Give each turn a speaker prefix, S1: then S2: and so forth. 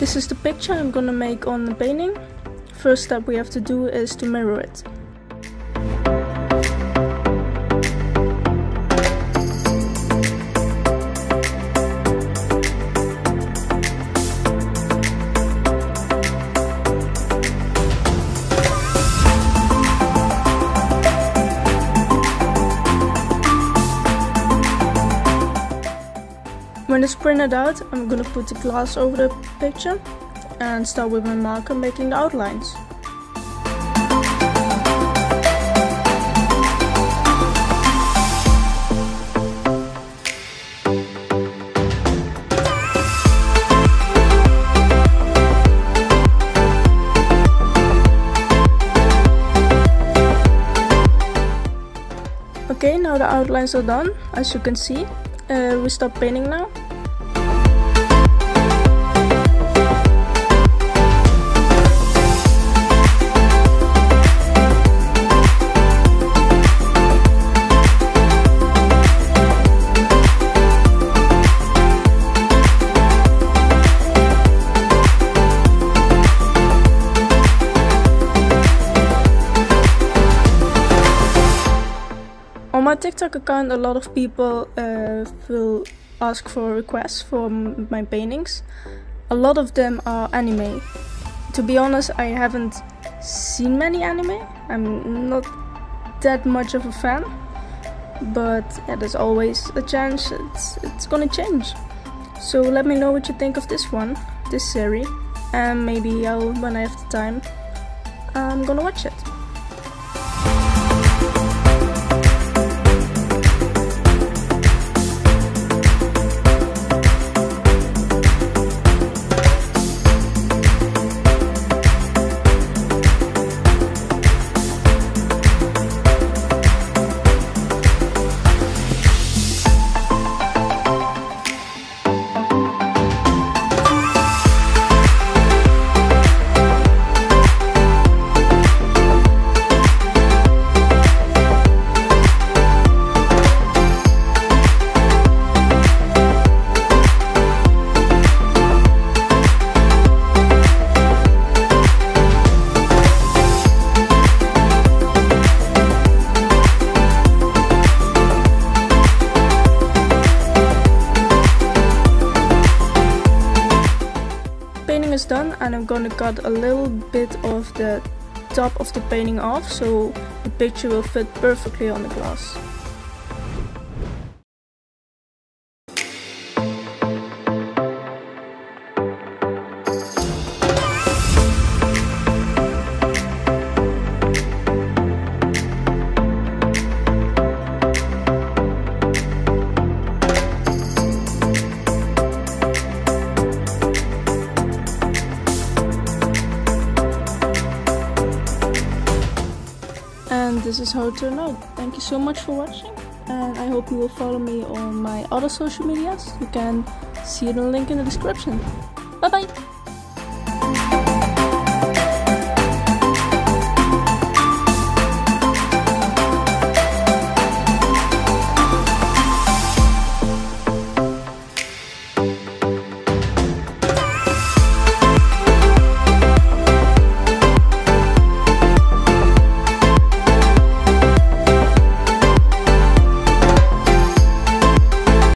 S1: this is the picture I'm gonna make on the painting. First step we have to do is to mirror it. When it's printed out, I'm gonna put the glass over the picture and start with my marker making the outlines. Okay, now the outlines are done, as you can see. Uh, we stop painting now. My TikTok account, a lot of people uh, will ask for requests for my paintings. A lot of them are anime. To be honest, I haven't seen many anime. I'm not that much of a fan, but yeah, there's always a chance it's it's gonna change. So let me know what you think of this one, this series, and maybe I'll when I have the time, I'm gonna watch it. Done and I'm gonna cut a little bit of the top of the painting off so the picture will fit perfectly on the glass. This is how it turned out. Thank you so much for watching and I hope you will follow me on my other social medias. You can see the link in the description. Bye bye!